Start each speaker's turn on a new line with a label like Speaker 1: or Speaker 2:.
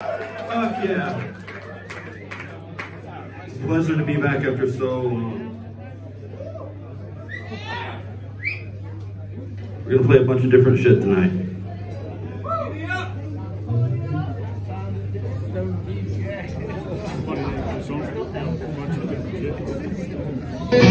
Speaker 1: Fuck yeah. It's a pleasure to be back after so long. We're gonna play a bunch of different shit tonight.
Speaker 2: Yeah.